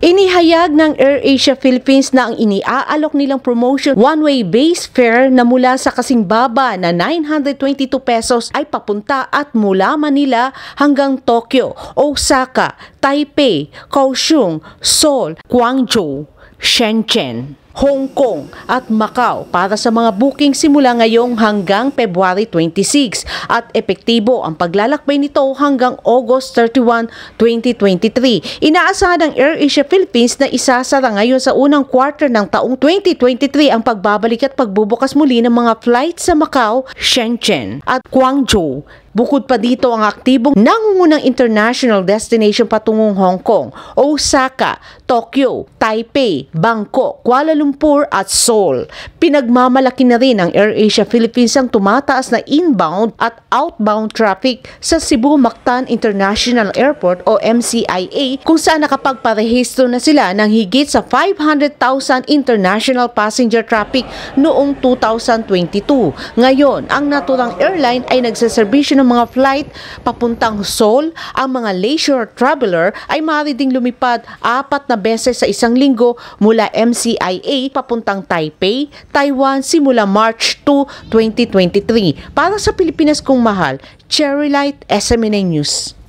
Inihayag ng AirAsia Philippines na ang iniaalok nilang promotion one-way base fare na mula sa kasing baba na 922 pesos ay papunta at mula Manila hanggang Tokyo, Osaka, Taipei, Kaohsiung, Seoul, Guangzhou, Shenzhen. Hong Kong at Macau para sa mga booking simula ngayong hanggang February 26 at epektibo ang paglalakbay nito hanggang August 31, 2023. Inaasahan ng AirAsia Philippines na isasara ngayon sa unang quarter ng taong 2023 ang pagbabalik at pagbubukas muli ng mga flight sa Macau, Shenzhen at Guangzhou Bukod pa dito ang aktibong nangungunang international destination patungong Hong Kong, Osaka, Tokyo, Taipei, Bangkok, Kuala Lumpur at Seoul. Pinagmamalaki na rin ng AirAsia Philippines ang tumataas na inbound at outbound traffic sa Cebu Mactan International Airport o MCIA kung saan nakapagparehistro na sila ng higit sa 500,000 international passenger traffic noong 2022. Ngayon, ang naturang airline ay nagsaservisyo ng mga flight papuntang Seoul, ang mga leisure traveler ay maaari ding lumipad apat na beses sa isang linggo mula MCIA papuntang Taipei, Taiwan simula March 2, 2023. Para sa Pilipinas kung mahal, Cherry Light SMNA News.